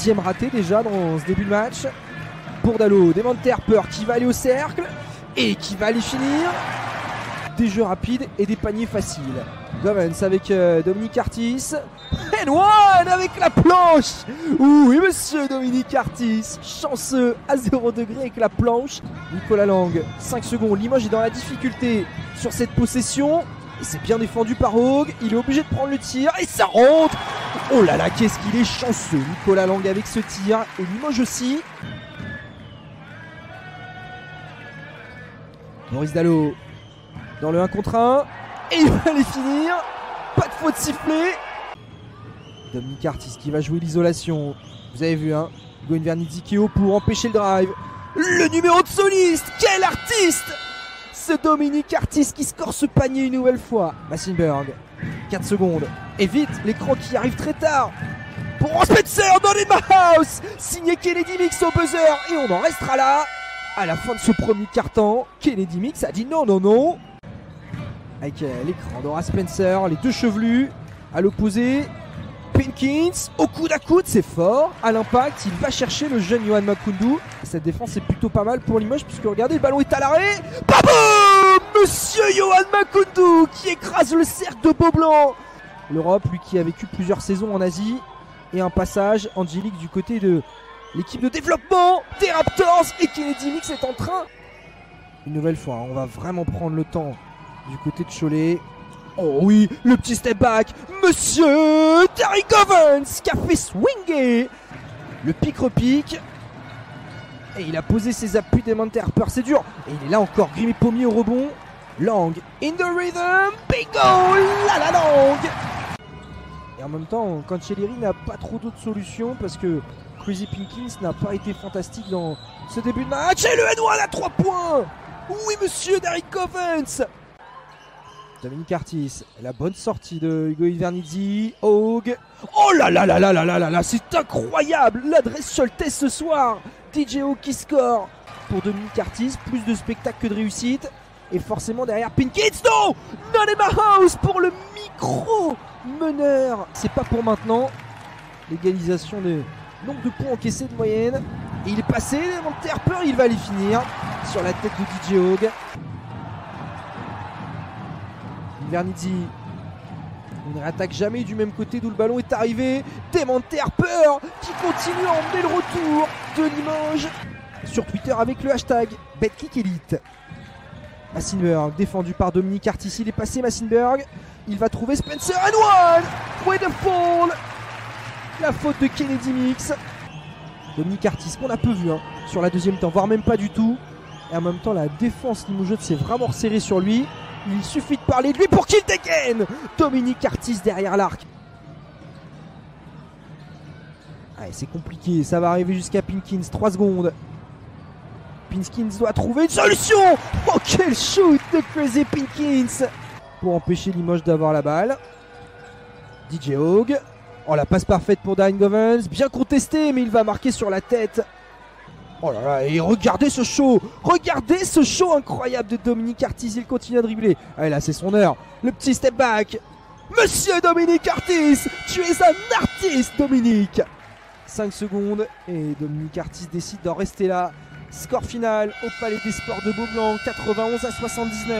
Deuxième raté déjà dans ce début de match. Pour Dalo, Devante Harper qui va aller au cercle et qui va aller finir. Des jeux rapides et des paniers faciles. Govens avec euh, Dominique Artis. And one avec la planche Oui monsieur Dominique Artis, chanceux à 0 degré avec la planche. Nicolas Lang, 5 secondes, Limoges est dans la difficulté sur cette possession. C'est bien défendu par Hogue, il est obligé de prendre le tir et ça rentre Oh là là, qu'est-ce qu'il est chanceux Nicolas Lang avec ce tir et Limoges aussi. Maurice Dallo dans le 1 contre 1 et il va les finir. Pas de faute sifflée. Dominique Artis qui va jouer l'isolation. Vous avez vu, hein Gwen haut pour empêcher le drive. Le numéro de soliste Quel artiste Ce Dominique Artis qui score ce panier une nouvelle fois. Massenberg, 4 secondes. Et vite, l'écran qui arrive très tard. Pour Spencer dans les house Signé Kennedy Mix au buzzer. Et on en restera là. À la fin de ce premier carton, Kennedy Mix a dit non, non, non. Avec euh, l'écran d'Ora Spencer, les deux chevelus. À l'opposé, Pinkins, au coude à coude, c'est fort. À l'impact, il va chercher le jeune Johan Makundu. Cette défense est plutôt pas mal pour Limoges, puisque regardez, le ballon est à l'arrêt. Babo Monsieur Johan Makundu qui écrase le cercle de Beaublanc. L'Europe, lui qui a vécu plusieurs saisons en Asie. Et un passage angélique du côté de l'équipe de développement des Raptors. Et Kennedy Mix est en train. Une nouvelle fois, hein, on va vraiment prendre le temps du côté de Cholet. Oh oui, le petit step back, Monsieur Terry Govens qui a fait swinger le pic repique. Et il a posé ses appuis des Harper, c'est dur. Et il est là encore, Grimmy Pommier au rebond. Lang in the rhythm, bingo, la la Lang. Et en même temps, Cancelleri n'a pas trop d'autres solutions parce que Crazy Pinkins n'a pas été fantastique dans ce début de match. Et le N1 à 3 points Oui, monsieur Derrick Govens Dominique Artis, la bonne sortie de Hugo Ivernizzi, Hogue. Oh là là là là là là là là, c'est incroyable L'adresse Scholtes ce soir DJ qui score pour Dominique Artis, plus de spectacle que de réussite. Et forcément derrière Pinkins, non Nolema House pour le micro meneur. C'est pas pour maintenant. L'égalisation de nombre de points encaissés de moyenne. Et il est passé, Harper, il va aller finir sur la tête de DJ Hogue. Vernizzi. On ne réattaque jamais du même côté d'où le ballon est arrivé. Demante Harper qui continue à emmener le retour de Limoges sur Twitter avec le hashtag BetKickElite. Massenberg défendu par Dominique Artis. Il est passé Massenberg. Il va trouver Spencer and one. Way the fall. La faute de Kennedy Mix. Dominique Artis qu'on a peu vu hein, sur la deuxième temps, voire même pas du tout. Et en même temps, la défense limogeuse s'est vraiment resserrée sur lui. Il suffit de parler de lui pour qu'il dégaine Dominique Artis derrière l'arc. Allez, c'est compliqué. Ça va arriver jusqu'à Pinkins. 3 secondes. Pinkins doit trouver une solution quel shoot de Crazy Pinkins Pour empêcher Limoges d'avoir la balle. DJ Hogue. Oh, la passe parfaite pour Darren Govens. Bien contesté, mais il va marquer sur la tête Oh là là, et regardez ce show Regardez ce show incroyable de Dominique Artis, il continue à dribbler. Allez là, c'est son heure. Le petit step back. Monsieur Dominique Artis, tu es un artiste, Dominique 5 secondes, et Dominique Artis décide d'en rester là. Score final au Palais des Sports de Beaublanc, 91 à 79.